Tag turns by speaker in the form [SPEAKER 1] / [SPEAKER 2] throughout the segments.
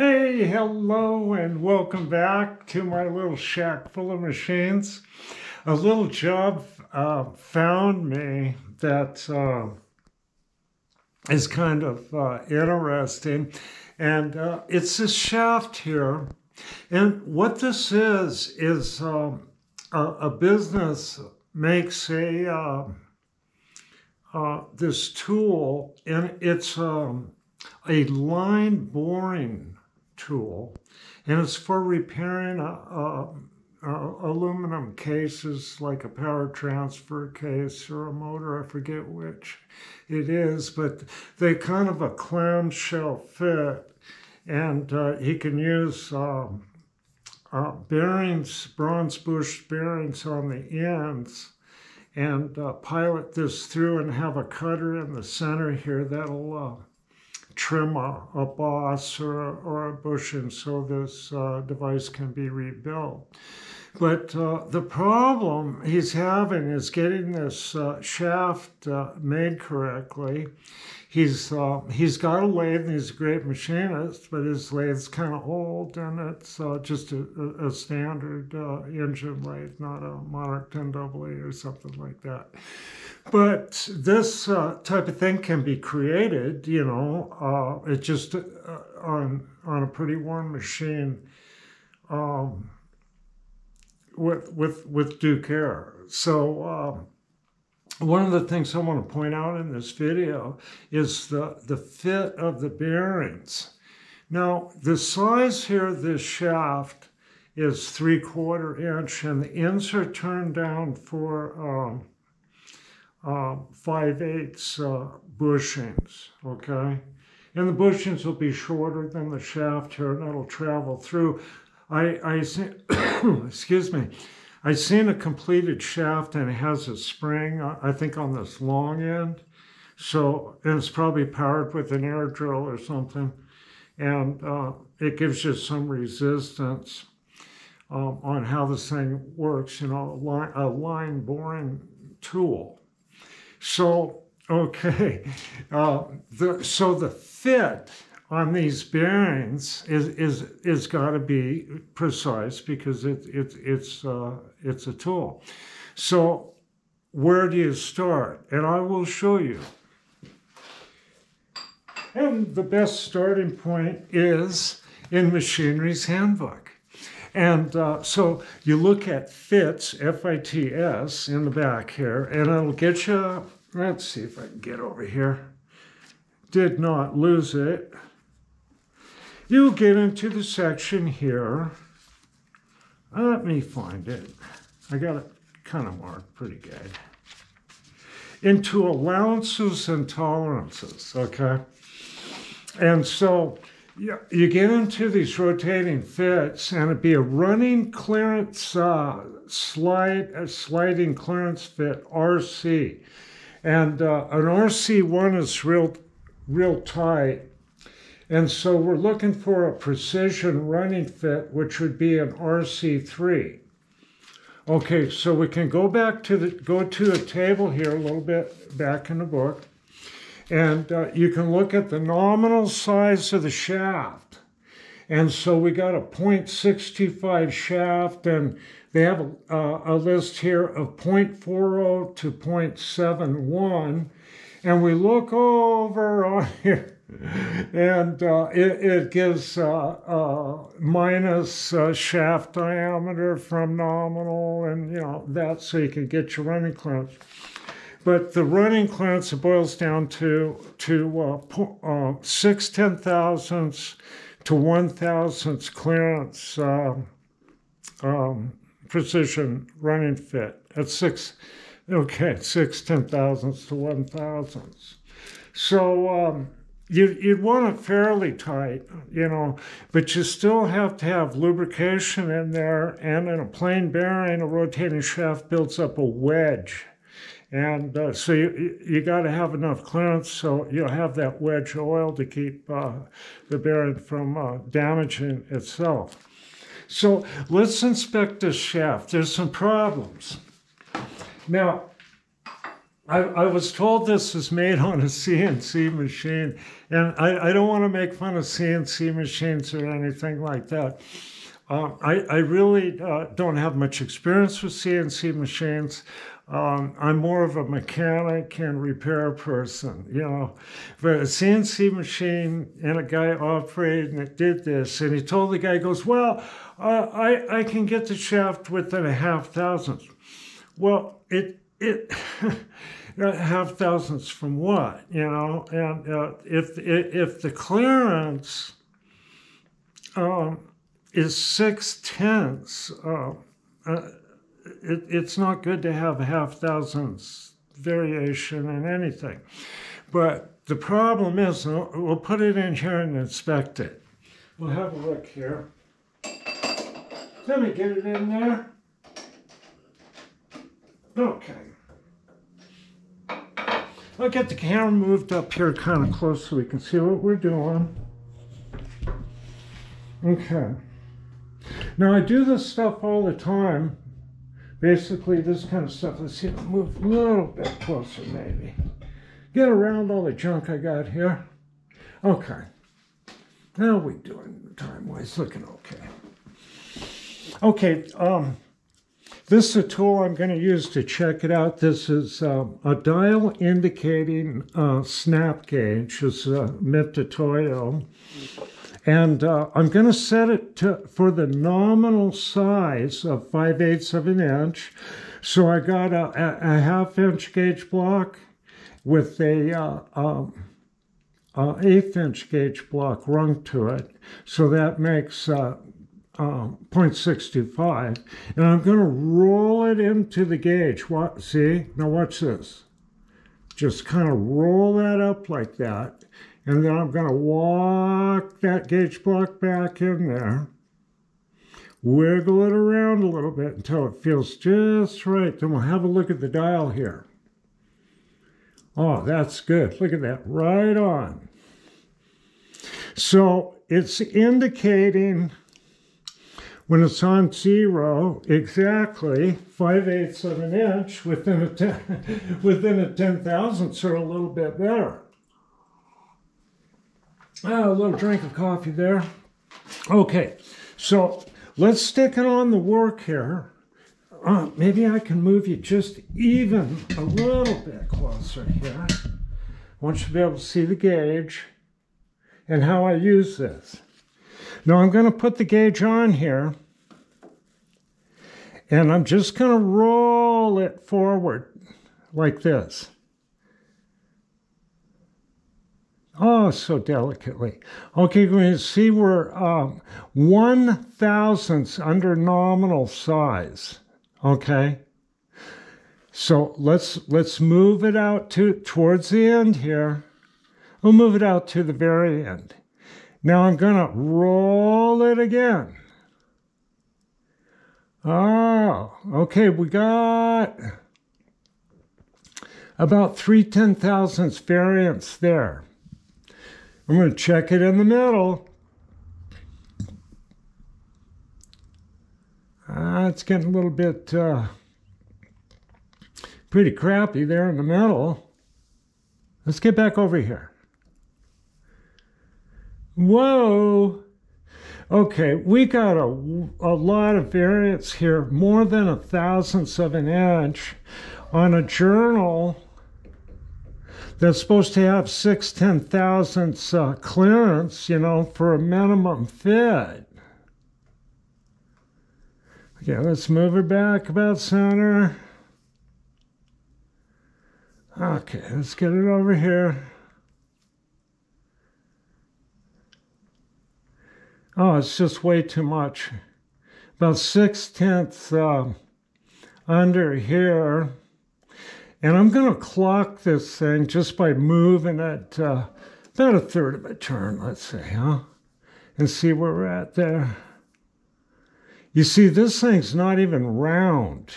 [SPEAKER 1] Hey, hello, and welcome back to my little shack full of machines. A little job uh, found me that uh, is kind of uh, interesting, and uh, it's this shaft here. And what this is, is um, a, a, business makes a uh, uh, this tool, and it's um, a line boring tool, and it's for repairing a, aluminum cases like a power transfer case or a motor, I forget which it is, but they kind of a clamshell fit, and uh, he can use um, uh, bearings, bronze bush bearings on the ends and uh, pilot this through and have a cutter in the center here that'll uh, trim a, a boss or, or a bushing so this uh, device can be rebuilt. But uh, the problem he's having is getting this uh, shaft uh, made correctly. He's uh, he's got a lathe and he's a great machinist, but his lathe's kind of old and it's uh, just a, a standard uh, engine lathe, not a Monarch 10EE or something like that. But this uh, type of thing can be created, you know, uh, it just uh, on on a pretty warm machine um, with with with due care. So um, one of the things I want to point out in this video is the the fit of the bearings. Now the size here this shaft is three quarter inch, and the are turned down for. Um, uh, 5 eighths uh, bushings, okay? And the bushings will be shorter than the shaft here, and it'll travel through. I, I excuse me, I seen a completed shaft and it has a spring, uh, I think on this long end. So, it's probably powered with an air drill or something. And uh, it gives you some resistance um, on how this thing works, you know, a line, a line boring tool. So, okay, uh, the, so the fit on these bearings is is is got to be precise because it, it it's uh, it's a tool. So, where do you start? And I will show you. And the best starting point is in Machinery's Handbook. And uh, so you look at FITS, F-I-T-S, in the back here, and it'll get you, let's see if I can get over here. Did not lose it. You'll get into the section here. Let me find it. I got it kind of marked pretty good. Into allowances and tolerances, okay? And so yeah, you get into these rotating fits, and it'd be a running clearance uh, slide, a sliding clearance fit RC, and uh, an RC one is real, real tight, and so we're looking for a precision running fit, which would be an RC three. Okay, so we can go back to the go to a table here a little bit back in the book. And uh, you can look at the nominal size of the shaft. And so we got a 0.65 shaft, and they have a, uh, a list here of 0.40 to 0.71. And we look over on here, and uh, it, it, gives uh, uh, minus uh, shaft diameter from nominal, and you know that so you can get your running clearance. But the running clearance boils down to to uh, uh, six ten thousandths to one thousandths clearance uh, um, precision running fit at six. Okay, six ten thousandths to one thousandths. So um, you, you'd want it fairly tight, you know, but you still have to have lubrication in there. And in a plain bearing, a rotating shaft builds up a wedge and uh, so you, you got to have enough clearance so you'll have that wedge oil to keep uh, the bearing from uh, damaging itself. So let's inspect this shaft. There's some problems. Now, I, I was told this was made on a CNC machine, and I, I don't want to make fun of CNC machines or anything like that. Uh, I, I really uh, don't have much experience with CNC machines. Um, I'm more of a mechanic and repair person, you know. But a CNC machine and a guy operating it did this, and he told the guy, goes, well, uh, I, I can get the shaft within a half thousand. Well, it, it, half thousandths from what, you know? And uh, if, if the clearance um, is six tenths, uh, uh, it, it's not good to have half thousandths variation in anything. But the problem is, we'll put it in here and inspect it. We'll have a look here. Let me get it in there. Okay. I'll get the camera moved up here kind of close so we can see what we're doing. Okay. Now I do this stuff all the time. Basically this kind of stuff. Let's see, move a little bit closer maybe. Get around all the junk I got here. Okay. Now we're we doing time-wise? Looking okay. Okay, um, this is a tool I'm going to use to check it out. This is uh, a dial indicating uh, snap gauge. It's a Mitutoyo. And uh, I'm going to set it to, for the nominal size of 5 eighths of an inch. So I got a, a, a half inch gauge block with a, uh, um, eighth inch gauge block rung to it. So that makes uh, um, 0.625 and I'm going to roll it into the gauge. What, see? Now watch this. Just kind of roll that up like that. And then I'm going to walk that gauge block back in there. Wiggle it around a little bit until it feels just right. Then we'll have a look at the dial here. Oh, that's good. Look at that. Right on. So it's indicating when it's on zero, exactly 5 eighths of an inch within a, ten, within a 10 thousandths or a little bit better. Ah, a little drink of coffee there. Okay, so let's stick it on the work here. Uh, maybe I can move you just even a little bit closer here. I want you to be able to see the gauge and how I use this. Now I'm going to put the gauge on here and I'm just going to roll it forward like this. Oh, so delicately. Okay, going to see we're um, one thousandths under nominal size. Okay. So let's let's move it out to towards the end here. We'll move it out to the very end. Now I'm going to roll it again. Oh, okay, we got about three ten thousandths variance there. I'm going to check it in the middle. Uh, it's getting a little bit uh, pretty crappy there in the middle. Let's get back over here. Whoa. Okay, we got a, a lot of variance here, more than a thousandth of an inch on a journal that's supposed to have six ten thousandths uh, clearance, you know, for a minimum fit. Okay, let's move her back about center. Okay, let's get it over here. Oh, it's just way too much. About six tenths uh, under here. And I'm going to clock this thing just by moving it uh, about a third of a turn, let's say, huh? And see where we're at there. You see, this thing's not even round.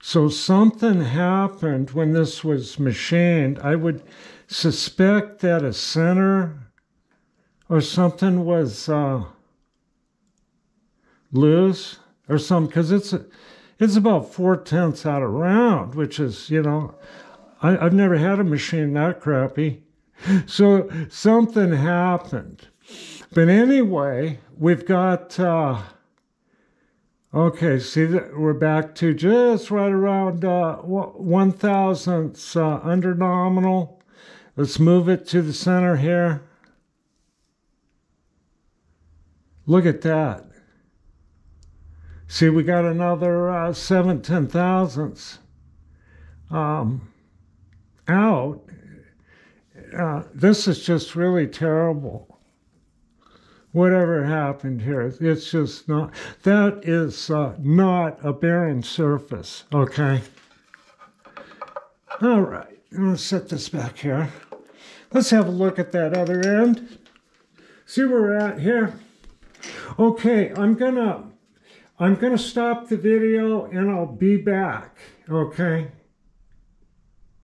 [SPEAKER 1] So something happened when this was machined. I would suspect that a center or something was uh, loose or something, because it's it's about four tenths out of round, which is, you know, I, I've never had a machine that crappy. So something happened. But anyway, we've got, uh, okay, see, that we're back to just right around uh, one thousandths uh, under nominal. Let's move it to the center here. Look at that. See, we got another uh, 17 thousandths um, out. Uh, this is just really terrible. Whatever happened here, it's just not, that is uh, not a barren surface, okay? All right, I'm gonna set this back here. Let's have a look at that other end. See where we're at here? Okay, I'm gonna I'm gonna stop the video and I'll be back, okay?